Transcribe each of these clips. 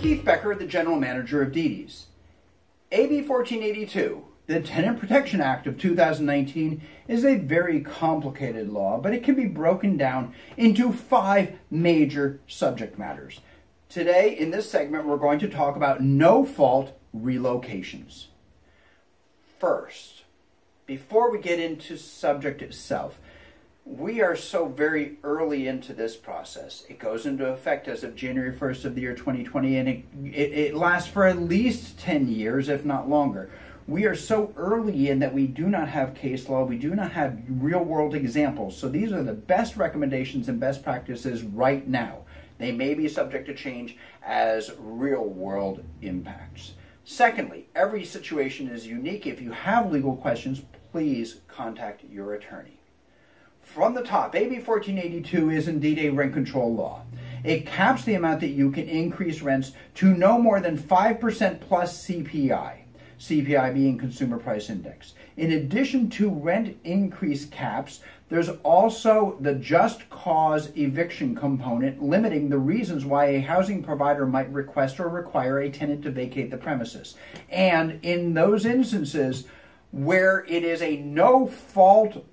Keith Becker, the General Manager of DeDe's. AB 1482, the Tenant Protection Act of 2019, is a very complicated law, but it can be broken down into five major subject matters. Today, in this segment, we're going to talk about no fault relocations. First, before we get into subject itself, we are so very early into this process. It goes into effect as of January 1st of the year 2020, and it, it, it, lasts for at least 10 years, if not longer. We are so early in that we do not have case law, we do not have real world examples. So these are the best recommendations and best practices right now. They may be subject to change as real world impacts. Secondly, every situation is unique. If you have legal questions, please contact your attorney from the top, AB 1482 is indeed a rent control law. It caps the amount that you can increase rents to no more than 5% plus CPI, CPI being Consumer Price Index. In addition to rent increase caps, there's also the just cause eviction component limiting the reasons why a housing provider might request or require a tenant to vacate the premises. And in those instances where it is a no fault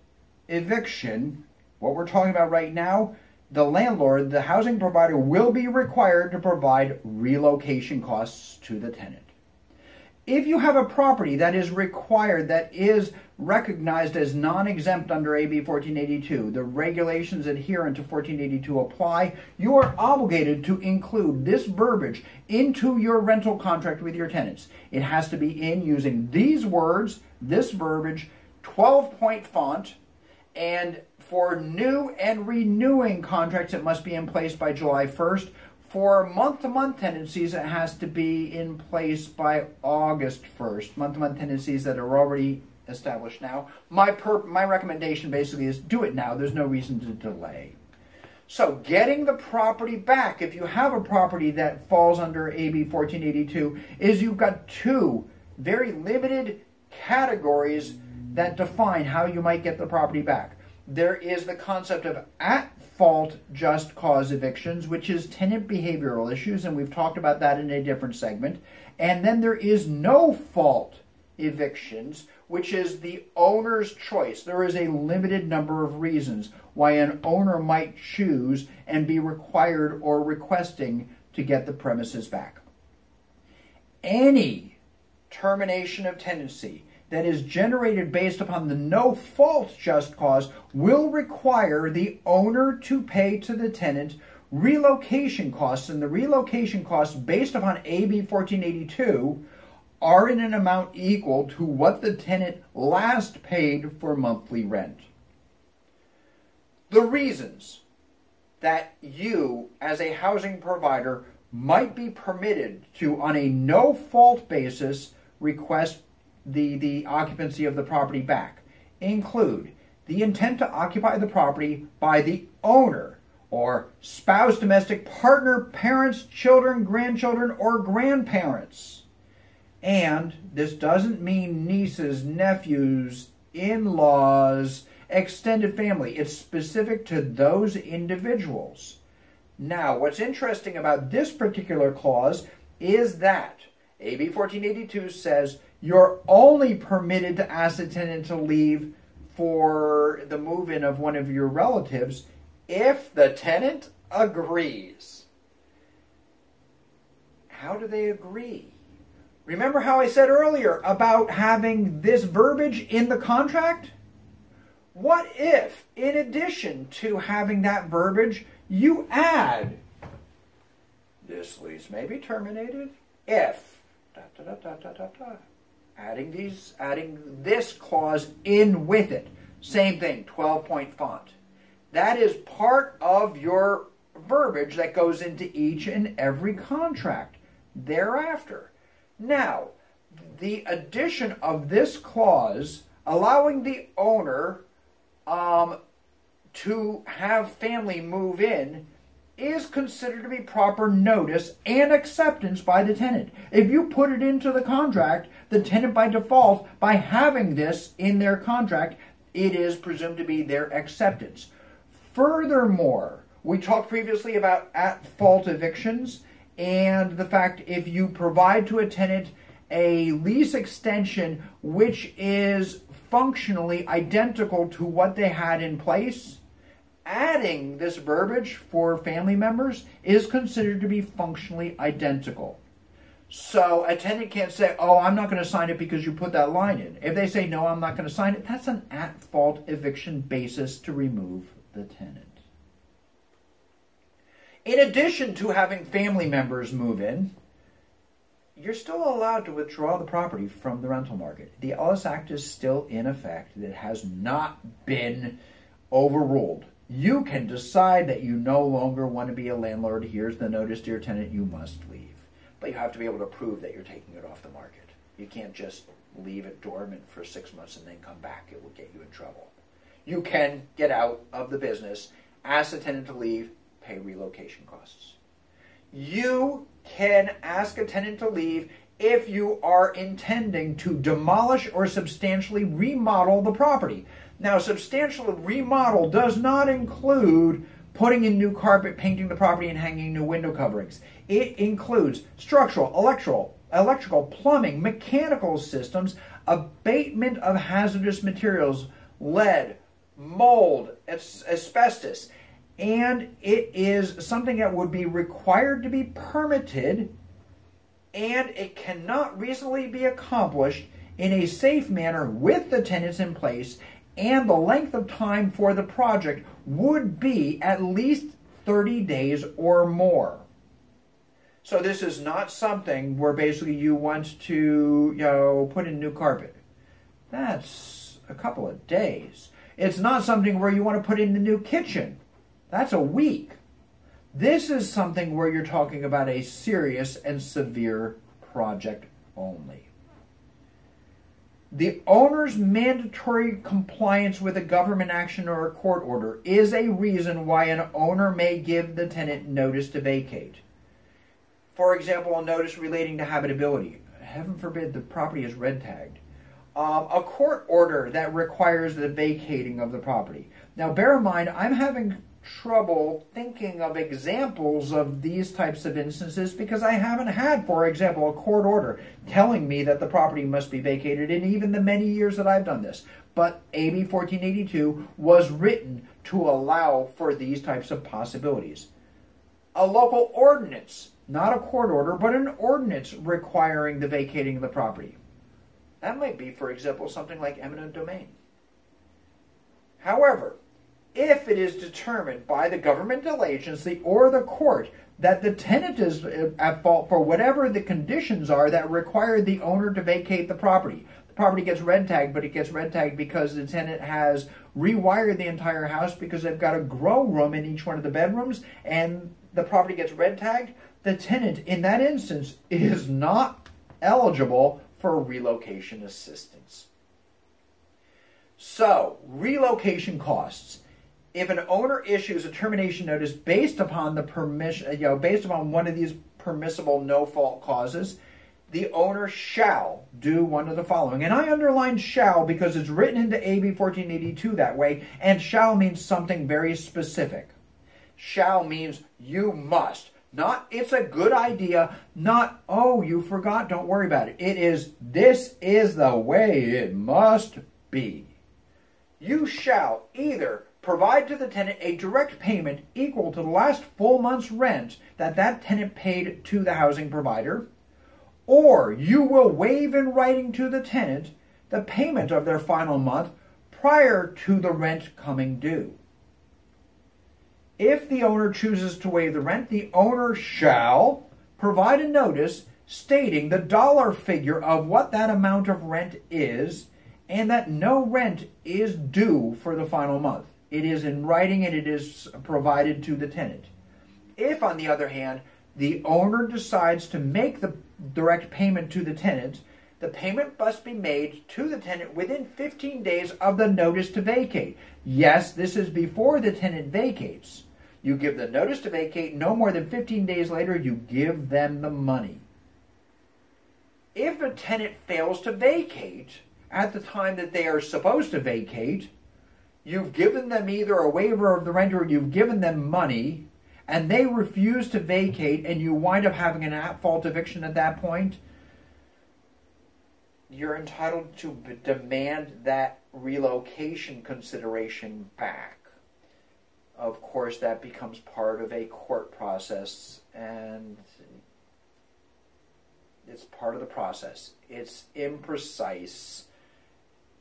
eviction, what we're talking about right now, the landlord, the housing provider, will be required to provide relocation costs to the tenant. If you have a property that is required, that is recognized as non exempt under AB 1482, the regulations adherent to 1482 apply, you are obligated to include this verbiage into your rental contract with your tenants. It has to be in using these words, this verbiage, 12 point font, and for new and renewing contracts, it must be in place by July 1st. For month to month tenancies, it has to be in place by August 1st. Month to month tenancies that are already established now. My, per- my recommendation basically is do it now. There's no reason to delay. So, getting the property back, if you have a property that falls under AB 1482, is you've got two very limited categories that define how you might get the property back. There is the concept of at fault just cause evictions, which is tenant behavioral issues, and we've talked about that in a different segment. And then there is no fault evictions, which is the owner's choice. There is a limited number of reasons why an owner might choose and be required or requesting to get the premises back. Any termination of tenancy that is generated based upon the no fault just cause will require the owner to pay to the tenant relocation costs, and the relocation costs based upon AB 1482 are in an amount equal to what the tenant last paid for monthly rent. The reasons that you, as a housing provider, might be permitted to, on a no fault basis, request the, the occupancy of the property back include the intent to occupy the property by the owner or spouse, domestic partner, parents, children, grandchildren, or grandparents. And this doesn't mean nieces, nephews, in laws, extended family. It's specific to those individuals. Now, what's interesting about this particular clause is that AB 1482 says you're only permitted to ask the tenant to leave for the move in of one of your relatives if the tenant agrees. How do they agree? Remember how I said earlier about having this verbiage in the contract? What if, in addition to having that verbiage, you add this lease may be terminated if da, da, da, adding these, adding this clause in with it. Same thing, 12 point font. That is part of your verbiage that goes into each and every contract thereafter. Now, the addition of this clause allowing the owner um, to have family move in is considered to be proper notice and acceptance by the tenant. If you put it into the contract, the tenant by default, by having this in their contract, it is presumed to be their acceptance. Furthermore, we talked previously about at fault evictions, and the fact if you provide to a tenant a lease extension which is functionally identical to what they had in place, adding this verbiage for family members is considered to be functionally identical. So a tenant can't say, oh, I'm not going to sign it because you put that line in. If they say, no, I'm not going to sign it, that's an at fault eviction basis to remove the tenant. In addition to having family members move in, you're still allowed to withdraw the property from the rental market. The Ellis Act is still in effect. It has not been overruled. You can decide that you no longer want to be a landlord. Here's the notice, dear tenant, you must leave. But you have to be able to prove that you're taking it off the market. You can't just leave it dormant for six months and then come back. It will get you in trouble. You can get out of the business, ask the tenant to leave, pay relocation costs. You can ask a tenant to leave if you are intending to demolish or substantially remodel the property. Now, substantial remodel does not include putting in new carpet, painting the property, and hanging new window coverings. It includes structural, electrical, electrical, plumbing, mechanical systems, abatement of hazardous materials, lead, mold, asbestos, and it is something that would be required to be permitted and it cannot reasonably be accomplished in a safe manner with the tenants in place and the length of time for the project would be at least 30 days or more. So this is not something where basically you want to, you know, put in new carpet. That's a couple of days. It's not something where you want to put in the new kitchen. That's a week. This is something where you're talking about a serious and severe project only. The owner's mandatory compliance with a government action or a court order is a reason why an owner may give the tenant notice to vacate. For example, a notice relating to habitability. Heaven forbid the property is red tagged. Um, a court order that requires the vacating of the property. Now, bear in mind, I'm having trouble thinking of examples of these types of instances because I haven't had, for example, a court order telling me that the property must be vacated in even the many years that I've done this. But AB 1482 was written to allow for these types of possibilities. A local ordinance, not a court order, but an ordinance requiring the vacating of the property. That might be, for example, something like eminent domain. However, if it is determined by the governmental agency or the court that the tenant is at fault for whatever the conditions are that require the owner to vacate the property. The property gets red tagged, but it gets red tagged because the tenant has rewired the entire house because they've got a grow room in each one of the bedrooms and the property gets red tagged. The tenant, in that instance, is not eligible for relocation assistance. So, relocation costs if an owner issues a termination notice based upon the permission, you know, based upon one of these permissible no fault causes, the owner shall do one of the following. And I underline shall because it's written into AB 1482 that way, and shall means something very specific. Shall means you must. Not it's a good idea, not oh, you forgot, don't worry about it. It is this is the way it must be. You shall either provide to the tenant a direct payment equal to the last full month's rent that that tenant paid to the housing provider, or you will waive in writing to the tenant the payment of their final month prior to the rent coming due. If the owner chooses to waive the rent, the owner shall provide a notice stating the dollar figure of what that amount of rent is and that no rent is due for the final month. It is in writing and it is provided to the tenant. If, on the other hand, the owner decides to make the direct payment to the tenant, the payment must be made to the tenant within 15 days of the notice to vacate. Yes, this is before the tenant vacates. You give the notice to vacate, no more than 15 days later, you give them the money. If a tenant fails to vacate at the time that they are supposed to vacate, You've given them either a waiver of the rent or you've given them money, and they refuse to vacate and you wind up having an at fault eviction at that point, you're entitled to demand that relocation consideration back. Of course, that becomes part of a court process, and it's part of the process. It's imprecise.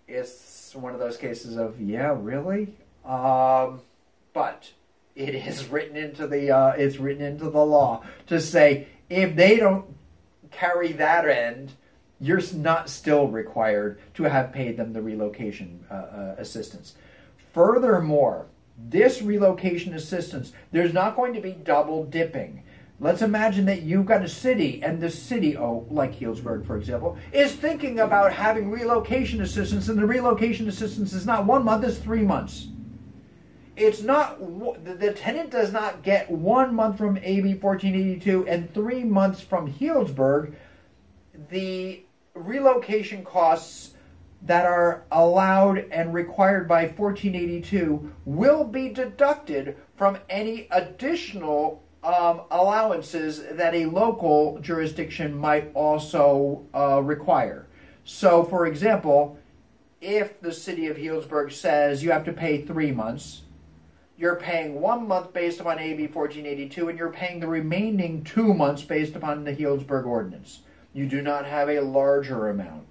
It's one of those cases of, yeah, really? Um, but it is written into the uh, it's written into the law to say if they don't carry that end, you're not still required to have paid them the relocation uh, uh, assistance. Furthermore, this relocation assistance, there's not going to be double dipping. Let's imagine that you've got a city, and the city, oh, like Healdsburg, for example, is thinking about having relocation assistance, and the relocation assistance is not one month, it's three months. It's not, the tenant does not get one month from AB 1482 and three months from Healdsburg. The relocation costs that are allowed and required by 1482 will be deducted from any additional um, allowances that a local jurisdiction might also uh, require. So, for example, if the city of Healdsburg says you have to pay three months, you're paying one month based upon AB 1482, and you're paying the remaining two months based upon the Healdsburg Ordinance. You do not have a larger amount.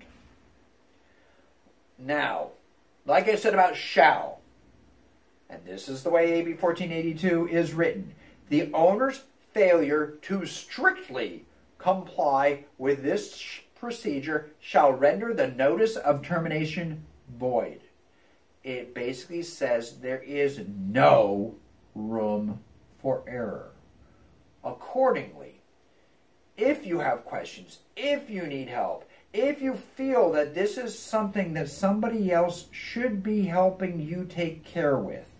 Now, like I said about shall, and this is the way AB 1482 is written the owner's failure to strictly comply with this procedure shall render the notice of termination void. It basically says there is no room for error. Accordingly, if you have questions, if you need help, if you feel that this is something that somebody else should be helping you take care with,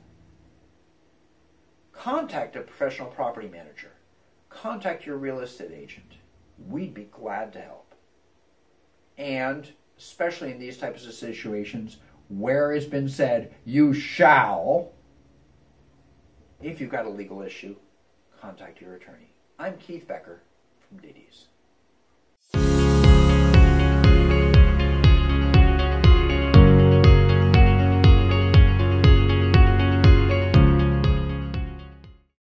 contact a professional property manager. Contact your real estate agent. We'd be glad to help. And especially in these types of situations where it's been said, you shall, if you've got a legal issue, contact your attorney. I'm Keith Becker from DeDe's.